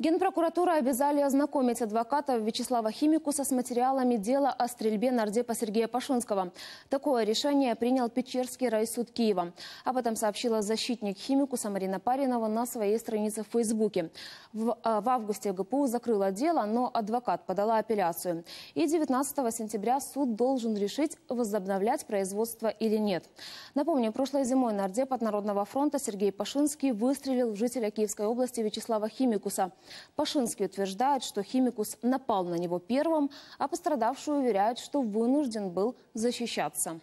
Генпрокуратура обязали ознакомить адвоката Вячеслава Химикуса с материалами дела о стрельбе нардепа Сергея Пашинского. Такое решение принял Печерский райсуд Киева. Об этом сообщила защитник Химикуса Марина Паринова на своей странице в Фейсбуке. В, а, в августе ГПУ закрыла дело, но адвокат подала апелляцию. И 19 сентября суд должен решить, возобновлять производство или нет. Напомню, прошлой зимой нардеп от Народного фронта Сергей Пашинский выстрелил в жителя Киевской области Вячеслава Химикуса. Пашинский утверждает, что Химикус напал на него первым, а пострадавший уверяет, что вынужден был защищаться.